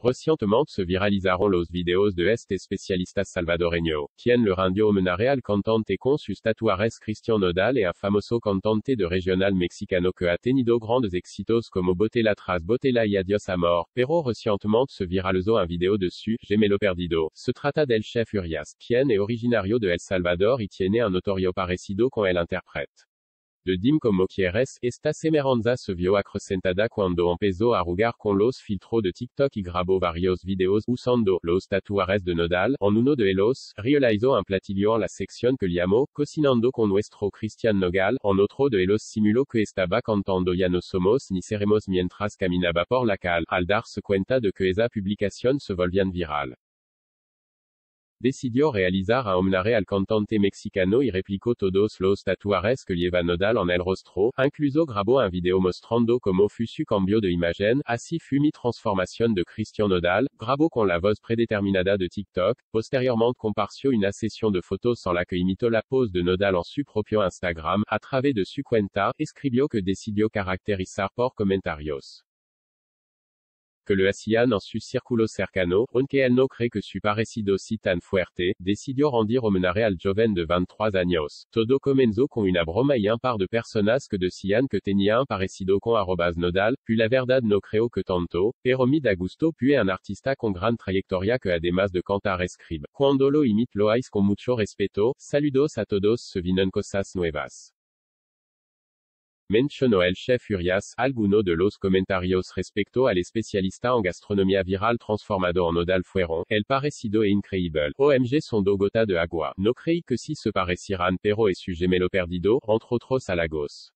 Recientemente se viralizaron los videos de este especialistas salvadoreño, quien le rindió homenaje al cantante con sus tatuajes Cristian Nodal et un famoso cantante de regional mexicano que ha tenido grandes éxitos como Botella tras Botella y Adios Amor, pero recientemente se viralizó un video dessus, Gemelo Perdido. Se trata del chef Urias, quien est originario de El Salvador y tiene un notorio parecido con el interprète de Dim como quieres, esta semeranza se vio acrecentada cuando empezó a rugar con los filtros de TikTok y grabó varios videos usando los tatuajes de Nodal, en uno de ellos, realizó un platillo en la sección que llamó, cocinando con nuestro Cristian Nogal, en otro de ellos simuló que estaba cantando Ya no somos ni seremos mientras caminaba por la cal, al darse cuenta de que esa publicación se volvían viral decidió realizar un homenaje al cantante mexicano y replicó todos los tatuajes que lleva Nodal en el rostro, incluso grabó un video mostrando cómo fut su cambio de imagen, así fut mi transformación de Christian Nodal, grabó con la voz prédéterminada de TikTok, posteriormente compartió una sesión de fotos en la que imitó la pose de Nodal en su propio Instagram, a través de su cuenta, escribió que decidió caracterizar por comentarios que le hacían en su círculo cercano, aunque él no cree que su parecido si tan fuerte, decidió rendir homenaje al joven de 23 años. Todo comenzó con una broma y un par de personas que decían que tenía un parecido con arrobas nodal, puis la verdad no creo que tanto, pero mi da gusto puis un artista con gran trayectoria que además de cantar escribe. Cuando lo imite lo con mucho respeto, saludos a todos se vienen cosas nuevas. Mencionó el chef Urias, alguno de los comentarios respecto al especialista en gastronomía viral transformado en nodal fueron, el parecido e increíble, OMG son do gota de agua, no creí que si se parecieran pero es su gemelo perdido, entre otros halagos.